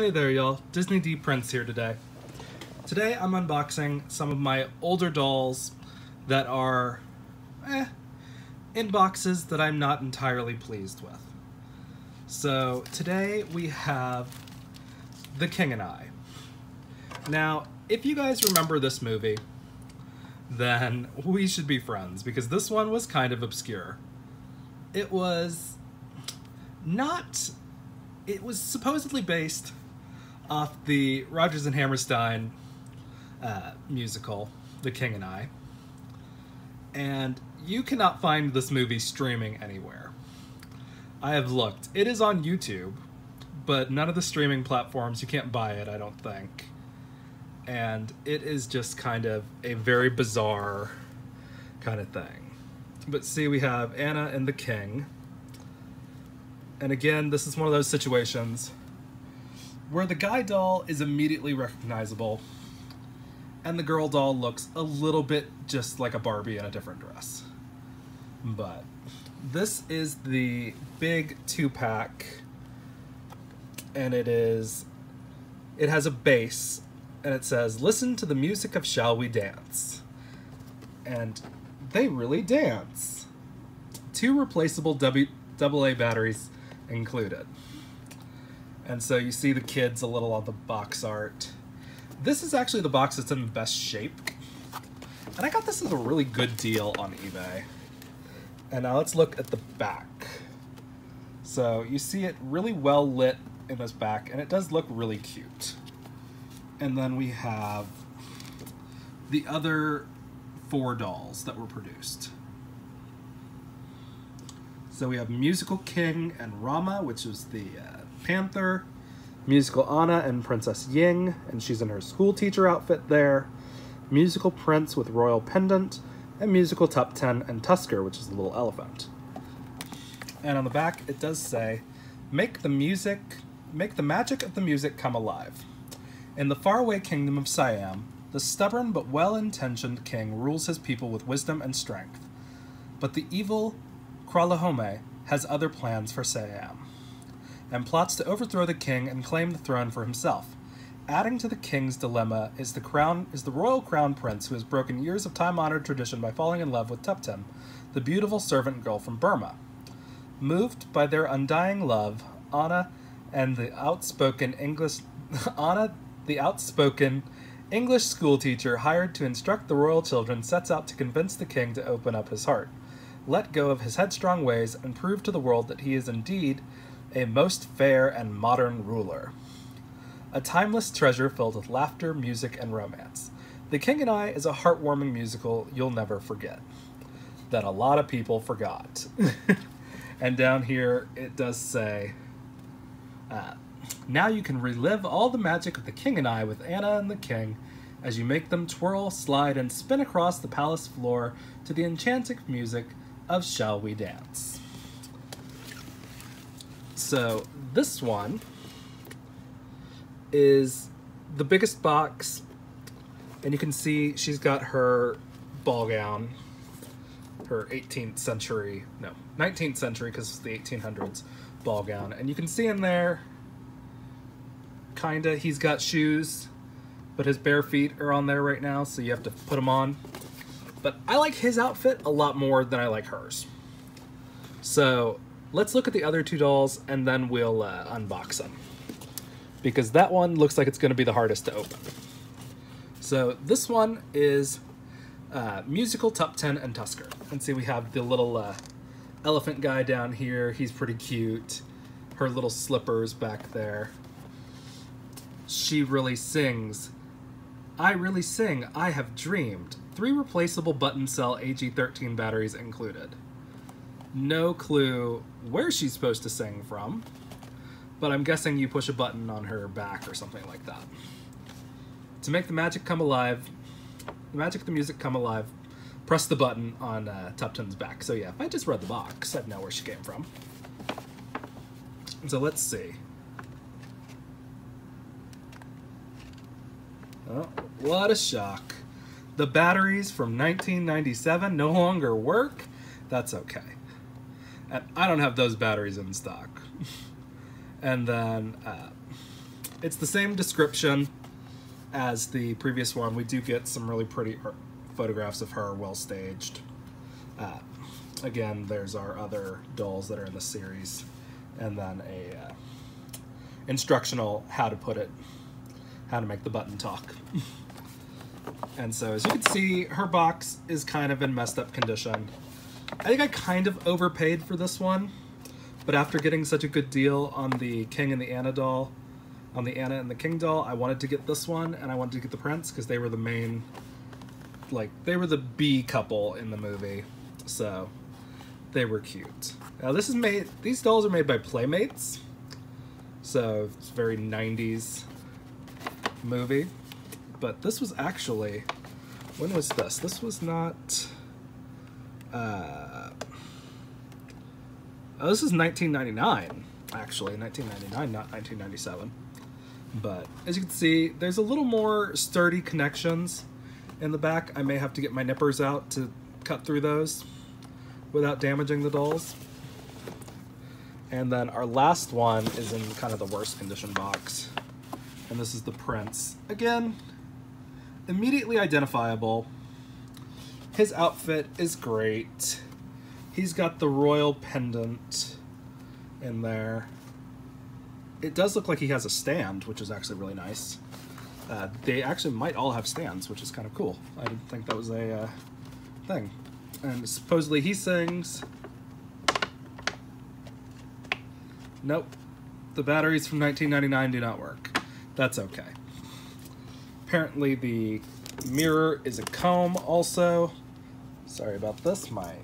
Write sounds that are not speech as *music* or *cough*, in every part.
Hey there y'all, Disney D Prince here today. Today I'm unboxing some of my older dolls that are, eh, in boxes that I'm not entirely pleased with. So today we have The King and I. Now, if you guys remember this movie, then we should be friends because this one was kind of obscure. It was not it was supposedly based off the Rodgers and Hammerstein uh, musical, The King and I. And you cannot find this movie streaming anywhere. I have looked. It is on YouTube, but none of the streaming platforms, you can't buy it, I don't think. And it is just kind of a very bizarre kind of thing. But see, we have Anna and the King. And again, this is one of those situations where the guy doll is immediately recognizable and the girl doll looks a little bit just like a Barbie in a different dress. But this is the big two pack and it is it has a base and it says listen to the music of shall we dance. And they really dance. Two replaceable w AA batteries included and so you see the kids a little on the box art. This is actually the box that's in the best shape. And I got this as a really good deal on eBay. And now let's look at the back. So you see it really well lit in this back, and it does look really cute. And then we have the other four dolls that were produced. So we have Musical King and Rama, which is the uh, Panther, musical Anna and Princess Ying, and she's in her school teacher outfit there, musical Prince with royal pendant, and musical Tuptim and Tusker, which is the little elephant. And on the back, it does say, make the music, make the magic of the music come alive. In the faraway kingdom of Siam, the stubborn but well-intentioned king rules his people with wisdom and strength. But the evil Kralahome has other plans for Siam and plots to overthrow the king and claim the throne for himself. Adding to the king's dilemma is the crown is the royal crown prince who has broken years of time-honored tradition by falling in love with Tuptim, the beautiful servant girl from Burma. Moved by their undying love, Anna and the outspoken English *laughs* Anna, the outspoken English schoolteacher hired to instruct the royal children, sets out to convince the king to open up his heart, let go of his headstrong ways, and prove to the world that he is indeed a most fair and modern ruler. A timeless treasure filled with laughter, music, and romance. The King and I is a heartwarming musical you'll never forget. That a lot of people forgot. *laughs* and down here it does say, uh, now you can relive all the magic of the King and I with Anna and the King as you make them twirl, slide, and spin across the palace floor to the enchanting music of Shall We Dance. So this one is the biggest box, and you can see she's got her ball gown, her 18th century, no, 19th century because it's the 1800s ball gown. And you can see in there, kinda, he's got shoes, but his bare feet are on there right now, so you have to put them on. But I like his outfit a lot more than I like hers. So Let's look at the other two dolls and then we'll uh, unbox them. Because that one looks like it's going to be the hardest to open. So this one is uh, Musical Ten and Tusker. And see we have the little uh, elephant guy down here. He's pretty cute. Her little slippers back there. She really sings. I really sing. I have dreamed. Three replaceable button cell AG13 batteries included no clue where she's supposed to sing from, but I'm guessing you push a button on her back or something like that. To make the magic come alive, the magic of the music come alive, press the button on uh, Tuptim's back. So yeah, if I just read the box, I'd know where she came from. So let's see. Oh, what a shock. The batteries from 1997 no longer work? That's okay. And I don't have those batteries in stock. and then uh, it's the same description as the previous one. We do get some really pretty photographs of her, well staged. Uh, again, there's our other dolls that are in the series, and then a uh, instructional how to put it, how to make the button talk. and so, as you can see, her box is kind of in messed up condition. I think I kind of overpaid for this one, but after getting such a good deal on the King and the Anna doll, on the Anna and the King doll, I wanted to get this one, and I wanted to get the Prince because they were the main, like, they were the B couple in the movie, so they were cute. Now this is made, these dolls are made by Playmates, so it's very 90s movie, but this was actually, when was this? This was not, uh, oh, this is 1999, actually, 1999, not 1997. But as you can see, there's a little more sturdy connections in the back. I may have to get my nippers out to cut through those without damaging the dolls. And then our last one is in kind of the worst condition box. And this is the Prince. Again, immediately identifiable. His outfit is great. He's got the royal pendant in there it does look like he has a stand, which is actually really nice. Uh, they actually might all have stands, which is kind of cool. I didn't think that was a uh, thing. And supposedly he sings. Nope. The batteries from 1999 do not work. That's okay. Apparently the mirror is a comb also. Sorry about this. My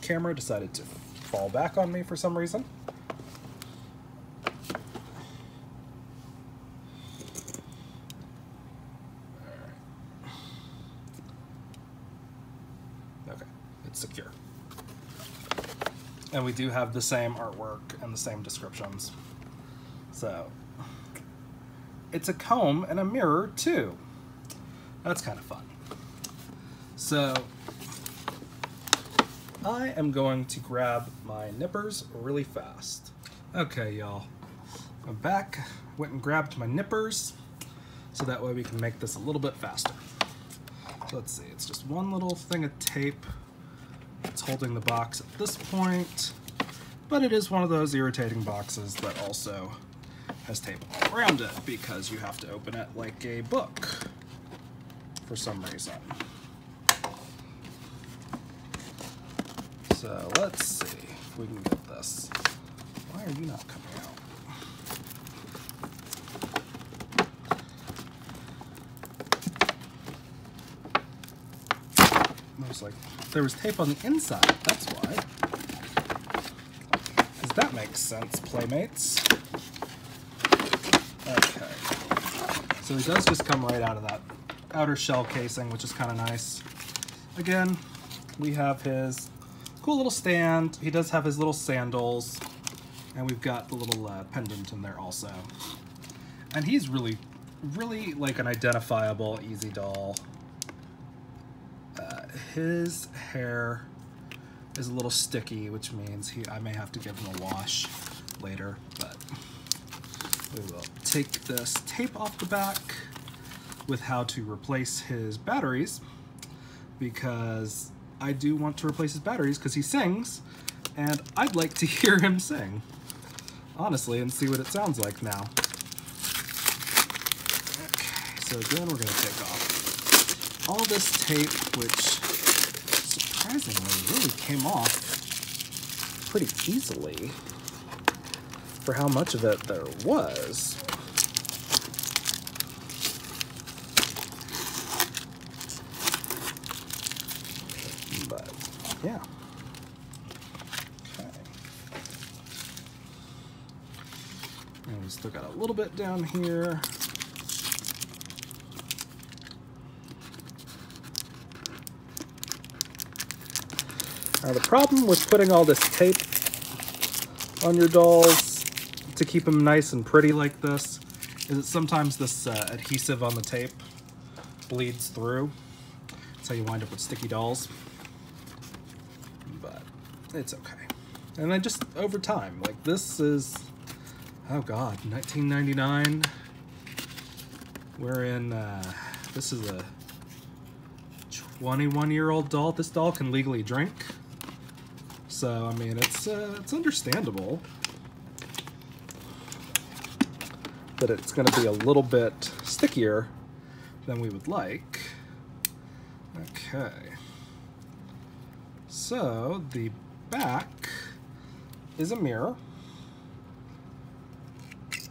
camera decided to fall back on me for some reason. Okay, it's secure. And we do have the same artwork and the same descriptions. So, it's a comb and a mirror too. That's kind of fun. So, I am going to grab my nippers really fast. Okay, y'all. I'm back. Went and grabbed my nippers so that way we can make this a little bit faster. So let's see, it's just one little thing of tape it's holding the box at this point, but it is one of those irritating boxes that also has tape all around it because you have to open it like a book for some reason. So let's see if we can get this. Why are you not coming out? There's like there was tape on the inside, that's why. Does that make sense, Playmates? Okay. So he does just come right out of that outer shell casing, which is kind of nice. Again, we have his cool little stand. He does have his little sandals. And we've got the little uh, pendant in there also. And he's really, really like an identifiable easy doll his hair is a little sticky, which means he I may have to give him a wash later, but we will take this tape off the back with how to replace his batteries because I do want to replace his batteries because he sings and I'd like to *laughs* hear him sing honestly and see what it sounds like now. Okay, so again we're going to take off all this tape which surprisingly really came off pretty easily for how much of it there was. But, yeah. Okay. And we still got a little bit down here. Now the problem with putting all this tape on your dolls to keep them nice and pretty like this is that sometimes this uh, adhesive on the tape bleeds through. That's how you wind up with sticky dolls. It's okay. And then just over time, like this is, oh god, 1999. We're in, uh, this is a 21 year old doll. This doll can legally drink. So, I mean, it's, uh, it's understandable that it's going to be a little bit stickier than we would like. Okay. So, the back is a mirror.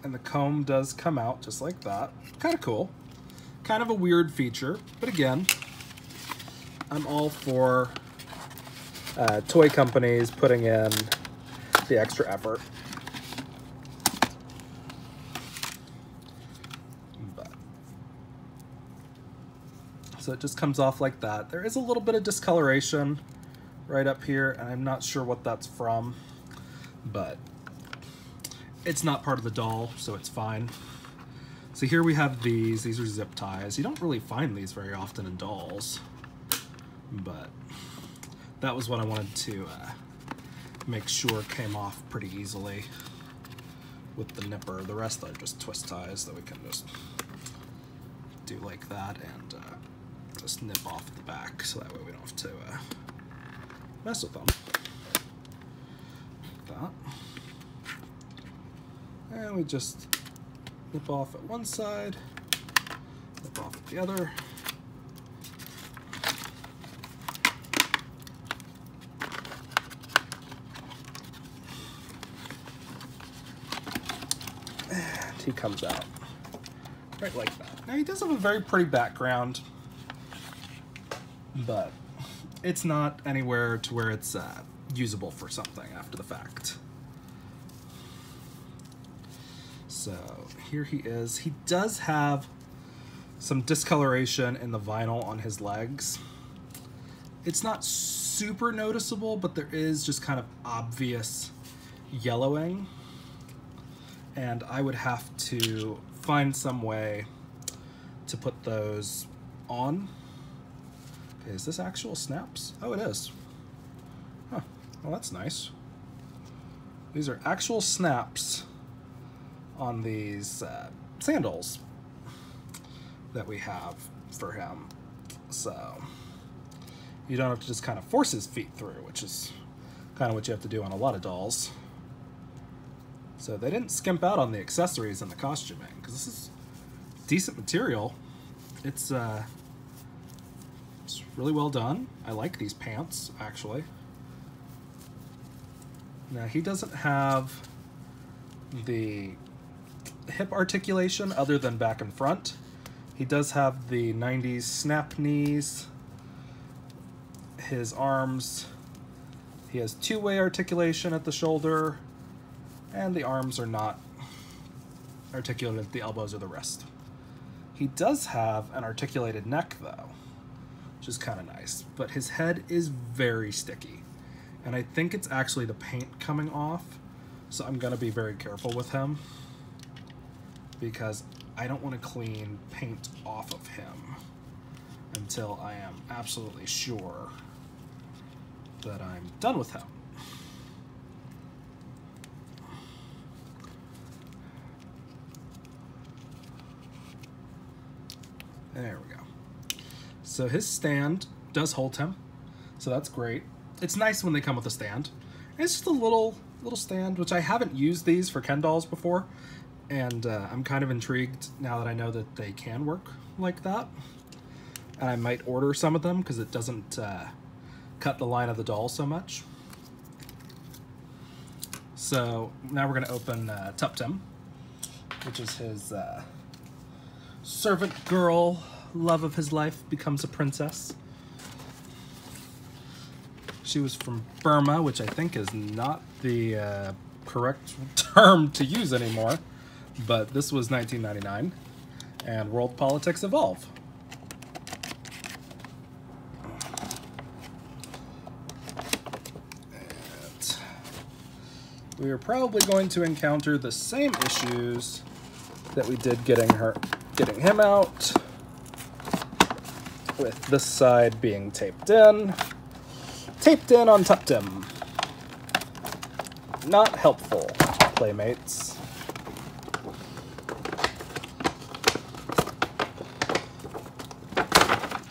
And the comb does come out just like that. Kind of cool. Kind of a weird feature, but again, I'm all for uh, toy companies putting in the extra effort. But, so it just comes off like that. There is a little bit of discoloration right up here, and I'm not sure what that's from, but it's not part of the doll, so it's fine. So here we have these. These are zip ties. You don't really find these very often in dolls, but that was what I wanted to uh, make sure came off pretty easily with the nipper. The rest are just twist ties that we can just do like that and uh, just nip off the back so that way we don't have to uh, mess with them. Like that. And we just nip off at one side, nip off at the other. And he comes out right like that. Now he does have a very pretty background, but it's not anywhere to where it's uh, usable for something after the fact. So here he is. He does have some discoloration in the vinyl on his legs. It's not super noticeable, but there is just kind of obvious yellowing. And I would have to find some way to put those on. Is this actual snaps? Oh, it is. Huh. Well, that's nice. These are actual snaps on these uh, sandals that we have for him. So you don't have to just kind of force his feet through, which is kind of what you have to do on a lot of dolls. So they didn't skimp out on the accessories and the costuming, because this is decent material. It's, uh, really well done. I like these pants, actually. Now, he doesn't have the hip articulation other than back and front. He does have the 90s snap knees. His arms, he has two-way articulation at the shoulder, and the arms are not articulated at the elbows or the wrist. He does have an articulated neck though, which is kind of nice, but his head is very sticky. And I think it's actually the paint coming off, so I'm gonna be very careful with him because I don't want to clean paint off of him until I am absolutely sure that I'm done with him. There we go. So his stand does hold him, so that's great. It's nice when they come with a stand. It's just a little little stand, which I haven't used these for Ken dolls before, and uh, I'm kind of intrigued now that I know that they can work like that. And I might order some of them because it doesn't uh, cut the line of the doll so much. So now we're going to open uh, Tuptim, which is his uh, servant girl, love of his life, becomes a princess. She was from Burma, which I think is not the uh, correct *laughs* term to use anymore but this was 1999, and world politics evolve. And we are probably going to encounter the same issues that we did getting her, getting him out, with this side being taped in. Taped in on Tuptim. Not helpful, playmates.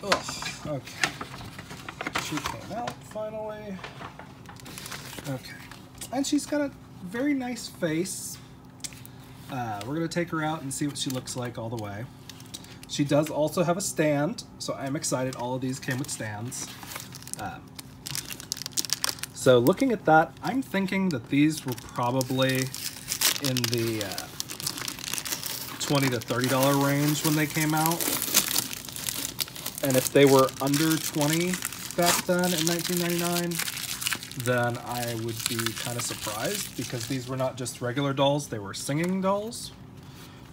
Ugh, okay. She came out, finally. Okay. And she's got a very nice face. Uh, we're going to take her out and see what she looks like all the way. She does also have a stand, so I'm excited. All of these came with stands. Um, so looking at that, I'm thinking that these were probably in the uh, 20 to $30 range when they came out. And if they were under 20 back then in 1999, then I would be kind of surprised because these were not just regular dolls, they were singing dolls.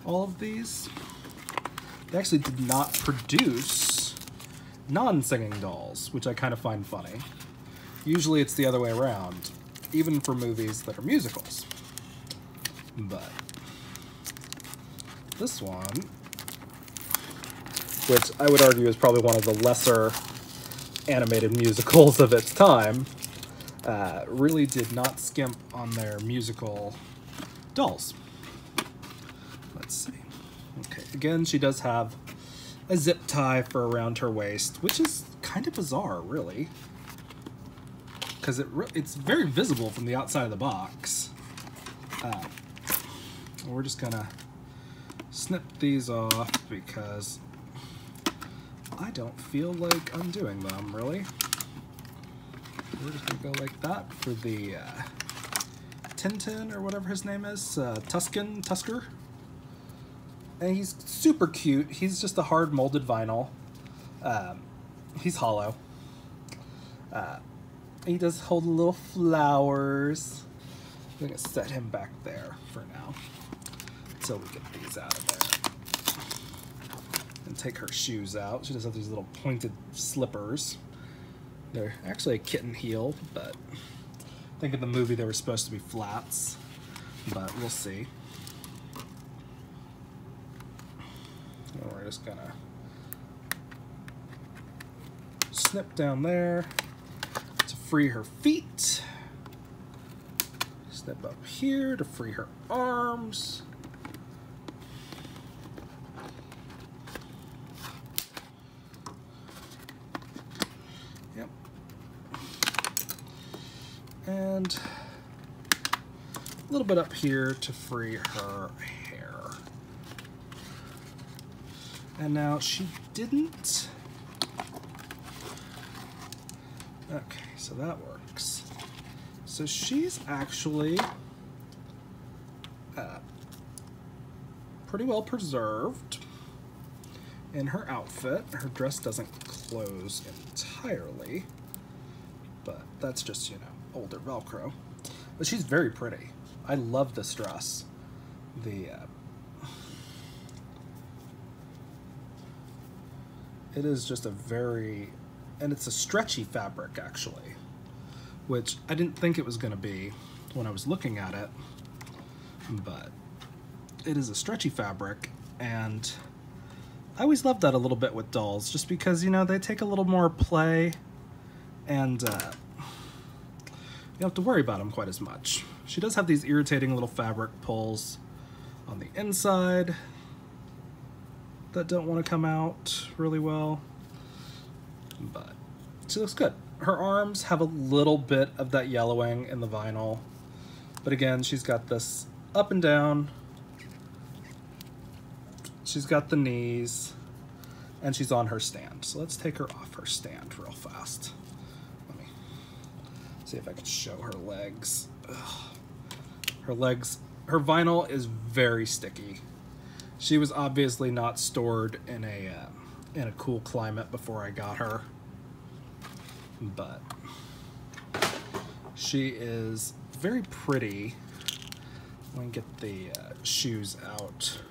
All of these. They actually did not produce non-singing dolls, which I kind of find funny. Usually it's the other way around, even for movies that are musicals. But this one, which I would argue is probably one of the lesser animated musicals of its time, uh, really did not skimp on their musical dolls. Let's see. Okay, again, she does have a zip tie for around her waist, which is kind of bizarre, really. Because it it's very visible from the outside of the box. Uh, we're just gonna snip these off because I don't feel like undoing them, really. We're just gonna go like that for the uh, Tintin or whatever his name is, uh, Tuscan, Tusker. And he's super cute. He's just a hard molded vinyl. Um, he's hollow. Uh, he does hold little flowers. I'm gonna set him back there for now until we get these out of there. And take her shoes out. She does have these little pointed slippers. They're actually a kitten heel, but I think in the movie they were supposed to be flats, but we'll see. And we're just gonna snip down there to free her feet. Snip up here to free her arms. Yep. And a little bit up here to free her hair. And now she didn't. Okay, so that works. So she's actually uh, pretty well preserved in her outfit. Her dress doesn't close entirely, but that's just, you know, older Velcro. But she's very pretty. I love this dress. The uh, it is just a very and it's a stretchy fabric actually which I didn't think it was going to be when I was looking at it but it is a stretchy fabric and I always love that a little bit with dolls just because you know they take a little more play and uh, you don't have to worry about them quite as much. She does have these irritating little fabric pulls on the inside that don't want to come out really well but she looks good. Her arms have a little bit of that yellowing in the vinyl, but again, she's got this up and down. She's got the knees, and she's on her stand. So let's take her off her stand real fast. Let me see if I can show her legs. Ugh. Her legs, her vinyl is very sticky. She was obviously not stored in a uh, in a cool climate before I got her. But she is very pretty. Let me get the uh, shoes out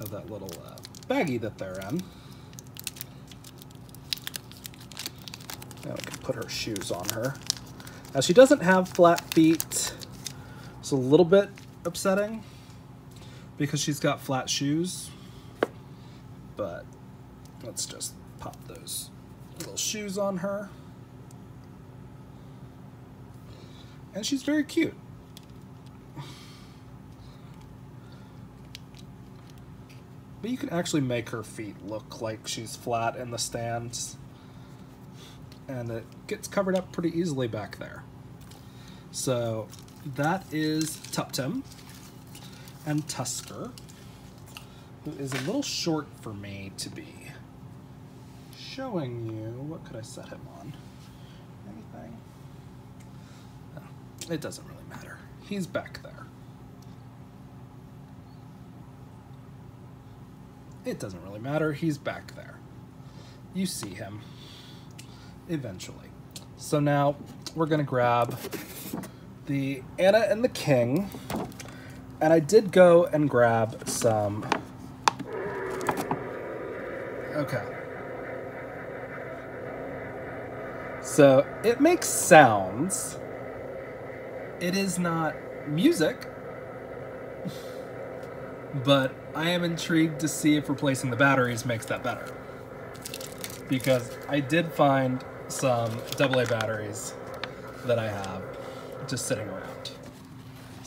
of that little uh, baggie that they're in. Now we can put her shoes on her. Now she doesn't have flat feet. It's a little bit upsetting because she's got flat shoes. But let's just pop those little shoes on her. And she's very cute. But you can actually make her feet look like she's flat in the stands. and it gets covered up pretty easily back there. So that is Tuptim and Tusker, who is a little short for me to be showing you. What could I set him on? Anything? No, it doesn't really matter. He's back there. It doesn't really matter. He's back there. You see him eventually. So now we're going to grab the Anna and the King. And I did go and grab some. Okay. So it makes sounds. It is not music. but I am intrigued to see if replacing the batteries makes that better. Because I did find some AA batteries that I have just sitting around.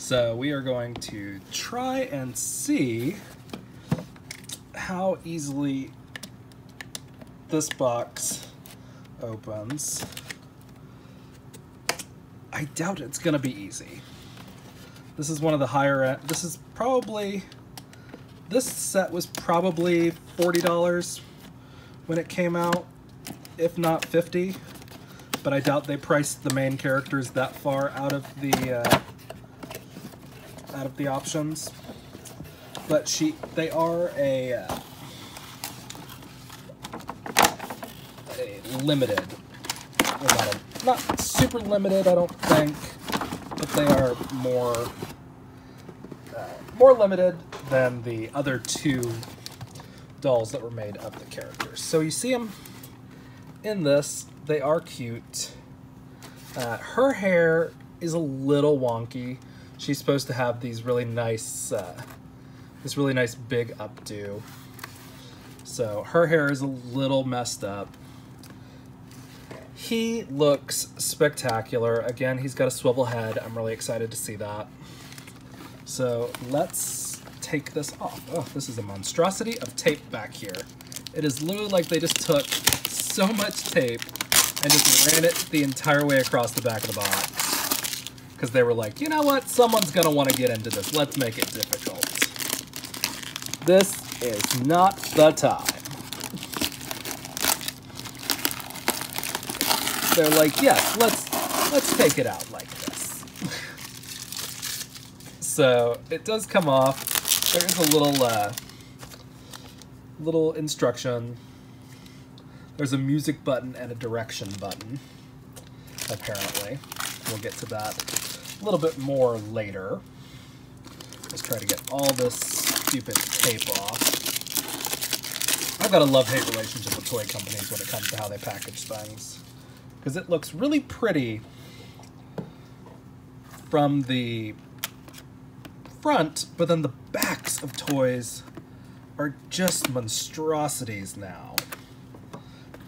So we are going to try and see how easily this box opens. I doubt it's gonna be easy. This is one of the higher end, this is probably, this set was probably $40 when it came out, if not 50 but I doubt they priced the main characters that far out of the uh, out of the options. But she, they are a, uh, a limited, not, a, not super limited, I don't think, but they are more uh, more limited than the other two dolls that were made of the characters. So you see them in this, they are cute. Uh, her hair is a little wonky. She's supposed to have these really nice, uh, this really nice big updo. So her hair is a little messed up. He looks spectacular. Again, he's got a swivel head. I'm really excited to see that. So let's take this off. Oh, this is a monstrosity of tape back here. It is literally like they just took so much tape and just ran it the entire way across the back of the box. Because they were like, you know what, someone's going to want to get into this. Let's make it difficult. This is not the time. They're like, yes, let's let's take it out like this. *laughs* so it does come off. There is a little uh, little instruction there's a music button and a direction button, apparently. We'll get to that a little bit more later. Let's try to get all this stupid tape off. I've got a love-hate relationship with toy companies when it comes to how they package things. Because it looks really pretty from the front, but then the backs of toys are just monstrosities now.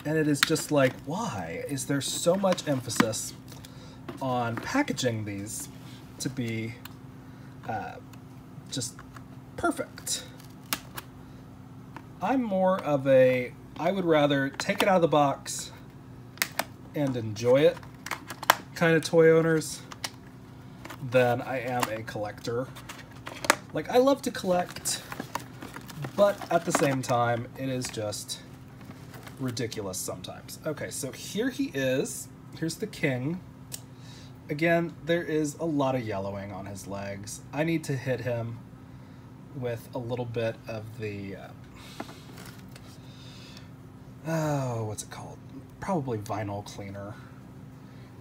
And it is just like, why is there so much emphasis on packaging these to be uh, just perfect? I'm more of a, I would rather take it out of the box and enjoy it kind of toy owners than I am a collector. Like, I love to collect, but at the same time, it is just ridiculous sometimes. Okay, so here he is. Here's the king. Again, there is a lot of yellowing on his legs. I need to hit him with a little bit of the... Uh, oh, what's it called? Probably vinyl cleaner.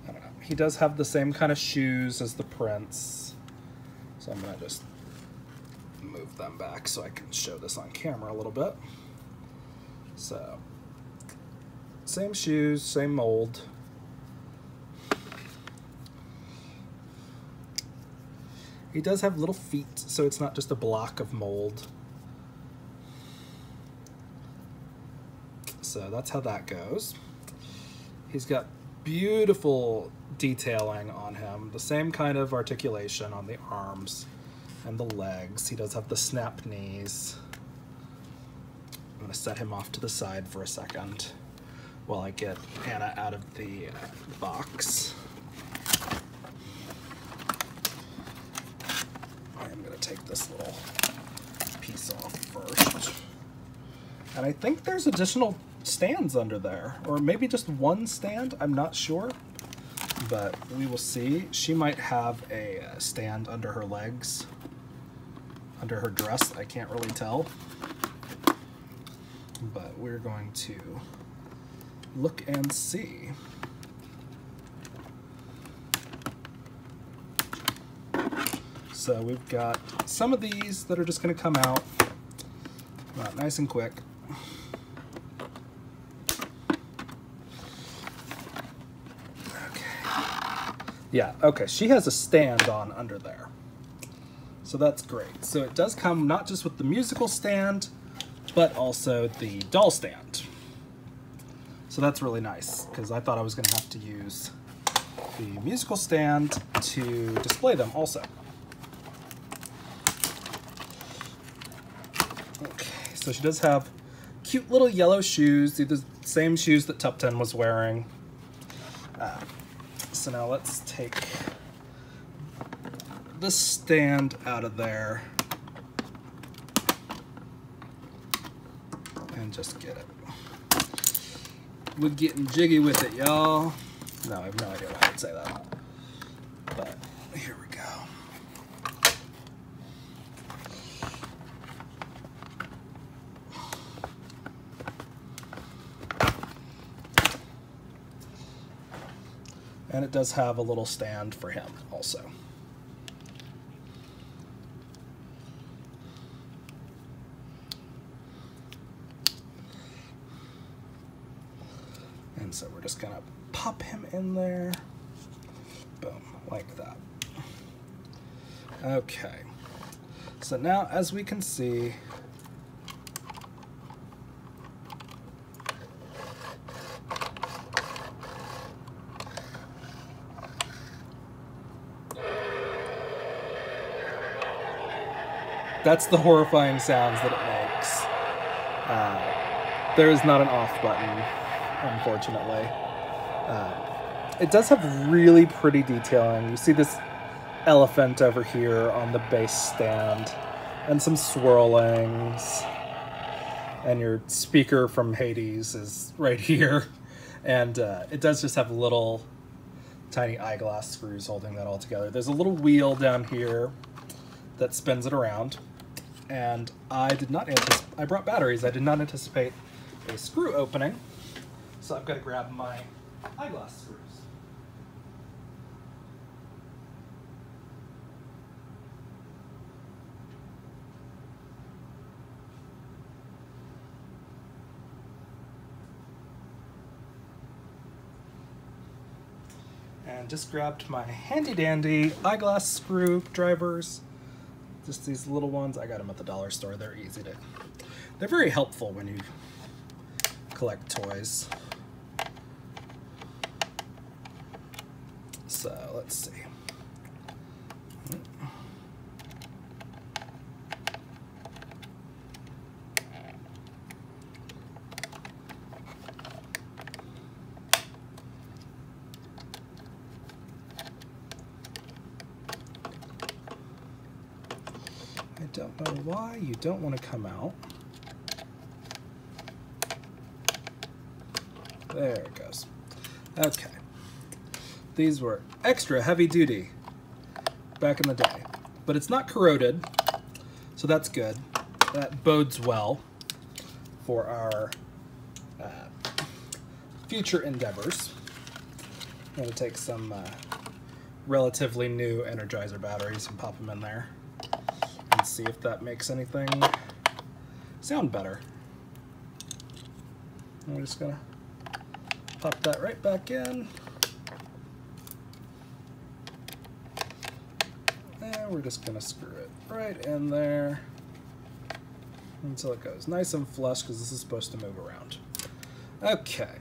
I don't know. He does have the same kind of shoes as the prince. So I'm to just move them back so I can show this on camera a little bit. So same shoes, same mold. He does have little feet, so it's not just a block of mold. So that's how that goes. He's got beautiful detailing on him, the same kind of articulation on the arms and the legs. He does have the snap knees. I'm gonna set him off to the side for a second while I get Anna out of the box. I'm gonna take this little piece off first. And I think there's additional stands under there, or maybe just one stand, I'm not sure. But we will see. She might have a uh, stand under her legs, under her dress, I can't really tell. But we're going to look and see. So we've got some of these that are just going to come out uh, nice and quick. Yeah, okay, she has a stand on under there. So that's great. So it does come not just with the musical stand, but also the doll stand. So that's really nice, because I thought I was going to have to use the musical stand to display them also. Okay, so she does have cute little yellow shoes, the same shoes that Tuptim was wearing. So now let's take the stand out of there and just get it. We're getting jiggy with it, y'all. No, I have no idea why I would say that. But here we go. And it does have a little stand for him also. And so we're just gonna pop him in there. Boom, like that. Okay. So now, as we can see, That's the horrifying sounds that it makes. Uh, there is not an off button, unfortunately. Uh, it does have really pretty detailing. You see this elephant over here on the base stand, and some swirlings. And your speaker from Hades is right here. And uh, it does just have little tiny eyeglass screws holding that all together. There's a little wheel down here that spins it around and I did not anticipate, I brought batteries, I did not anticipate a screw opening, so I've got to grab my eyeglass screws. And just grabbed my handy dandy eyeglass screw drivers just these little ones. I got them at the dollar store. They're easy to... They're very helpful when you collect toys. So, let's see. don't know why you don't want to come out. There it goes. Okay. These were extra heavy duty back in the day. But it's not corroded, so that's good. That bodes well for our uh, future endeavors. I'm going to take some uh, relatively new Energizer batteries and pop them in there see if that makes anything sound better. I'm just gonna pop that right back in. And we're just gonna screw it right in there until it goes nice and flush because this is supposed to move around. Okay,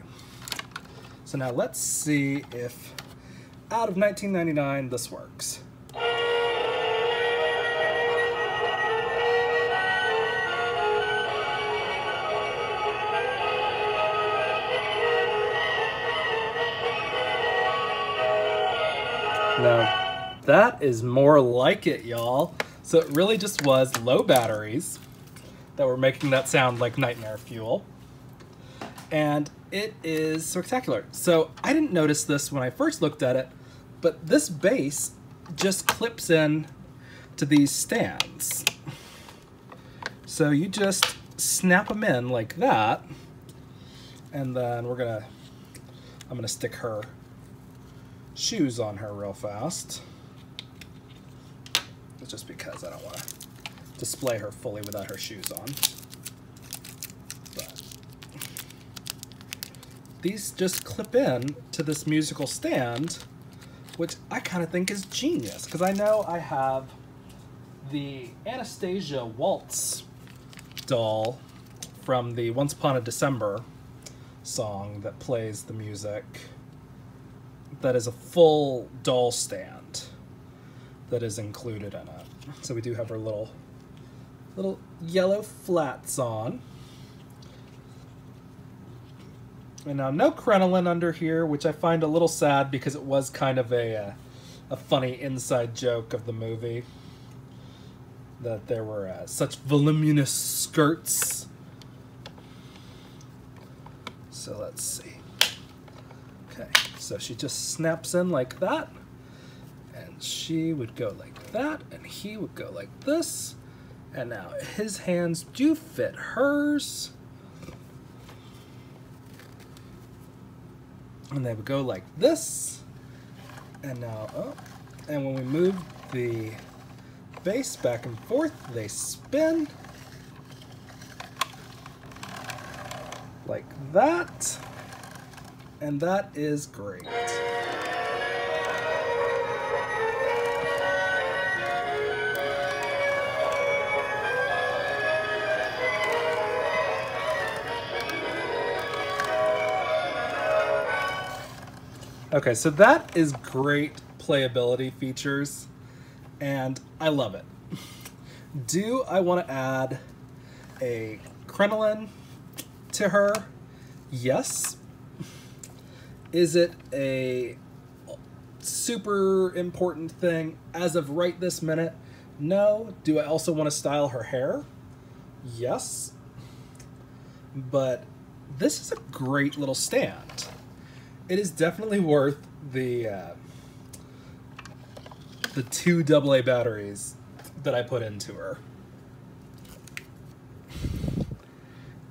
so now let's see if out of 1999 this works. That is more like it, y'all. So it really just was low batteries that were making that sound like nightmare fuel. And it is spectacular. So I didn't notice this when I first looked at it, but this base just clips in to these stands. So you just snap them in like that, and then we're gonna, I'm gonna stick her shoes on her real fast. Just because I don't want to display her fully without her shoes on. But these just clip in to this musical stand, which I kind of think is genius because I know I have the Anastasia Waltz doll from the Once Upon a December song that plays the music that is a full doll stand that is included in it. So we do have our little little yellow flats on. And now no crinoline under here, which I find a little sad because it was kind of a, uh, a funny inside joke of the movie. That there were uh, such voluminous skirts. So let's see. Okay, so she just snaps in like that. She would go like that, and he would go like this. And now his hands do fit hers. And they would go like this. And now, oh, and when we move the base back and forth, they spin. Like that. And that is great. Okay, so that is great playability features, and I love it. Do I want to add a crinoline to her? Yes. Is it a super important thing as of right this minute? No. Do I also want to style her hair? Yes. But this is a great little stand it is definitely worth the uh, the two AA batteries that I put into her.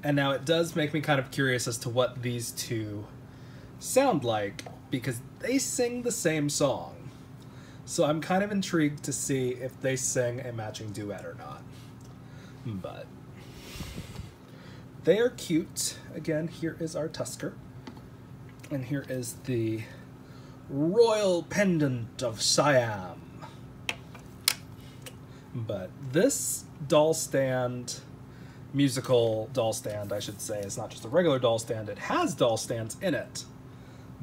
And now it does make me kind of curious as to what these two sound like because they sing the same song. So I'm kind of intrigued to see if they sing a matching duet or not. But they are cute. Again, here is our Tusker. And here is the Royal Pendant of Siam. But this doll stand, musical doll stand, I should say, is not just a regular doll stand. It has doll stands in it,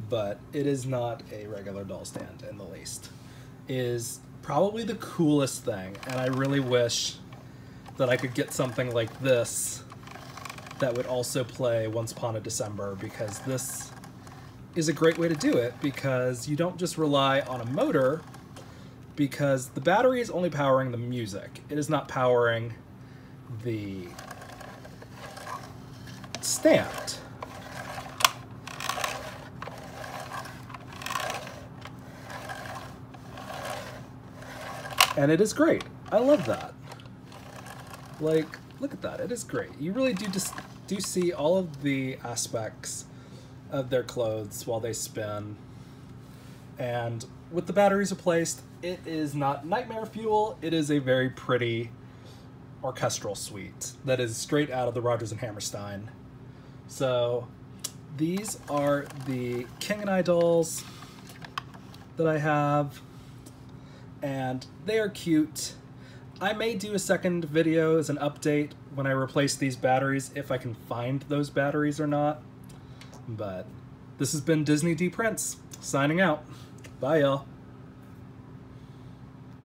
but it is not a regular doll stand in the least. Is probably the coolest thing, and I really wish that I could get something like this that would also play Once Upon a December because this is a great way to do it because you don't just rely on a motor because the battery is only powering the music. It is not powering the stand. And it is great. I love that. Like, look at that. It is great. You really do just do see all of the aspects of their clothes while they spin. And with the batteries replaced, it is not nightmare fuel, it is a very pretty orchestral suite that is straight out of the Rodgers and Hammerstein. So these are the King and I dolls that I have, and they are cute. I may do a second video as an update when I replace these batteries, if I can find those batteries or not. But this has been Disney D Prince, signing out. Bye, y'all.